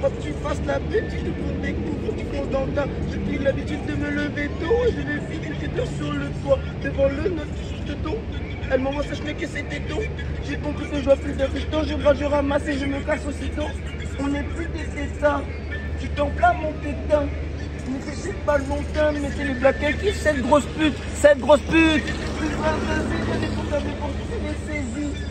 pas que tu fasses la petite pour découvrir du contentin. J'ai pris l'habitude de me lever tôt et je vais finir quelques heures sur le toit devant le note de dos. Elle m'envoie sa que c'était tôt. J'ai compris que je vois plus de temps. Je bras, je ramasse et je me casse aussitôt. On n'est plus des tétins. Tu t'enflammes mon tétin. Mais c'est pas le longtemps, mais c'est les black qui cette grosse pute, cette grosse pute. Plus des pour pour.